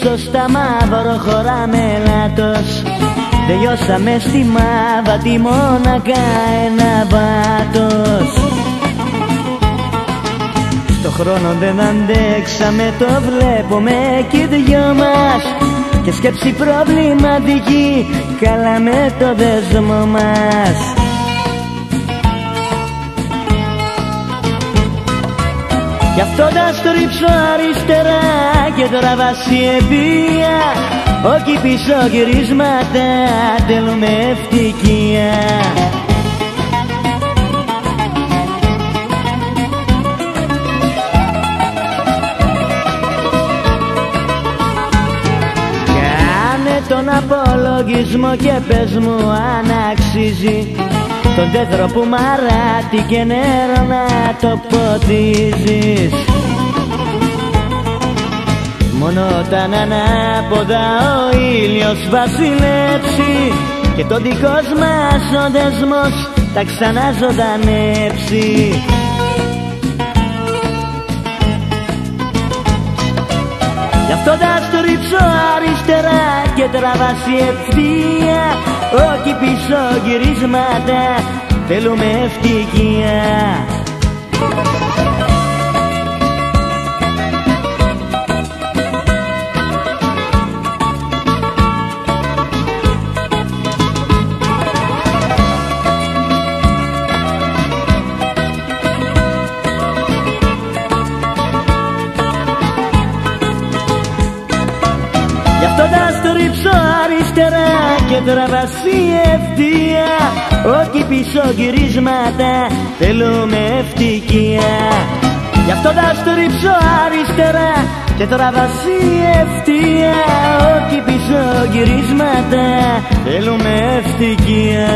πίσω στα μαύρο χωράμε λάτος Τελειώσαμε στη μάβα τη μόνακα ένα βάτος. Στο χρόνο δεν αντέξαμε το βλέπουμε κι δυο μας. Και σκέψη προβληματική καλά με το δεσμό μας. Γι' αυτό τα στρίψω αριστερά και τώρα βασιεμπία Όχι πίσω γυρίσματα θέλουμε ευτυχία. Κάνε τον απολογισμό και πες μου αν αξίζει. Τον τέθρο που μαράτη και νερό να το ποτίζεις Μόνο όταν ανάποδα ο ήλιος βασιλέψει Και το δικός μας ο δεσμός τα ξαναζωντανέψει. Γι' αυτό θα στρίψω αριστερά και τραβάσει ευθεία. Όχι πίσω γυρίσματα θέλουμε ευτυχία Γι' αυτό θα στρίψω αριστερά και τραβασί ευθεία. Όχι πίσω γυρίσματα θέλουμε ευτυχία. Γι' αυτό θα στρίψω αριστερά και τραβασί ευθεία. Όχι πίσω γυρίσματα θέλουμε ευτυχία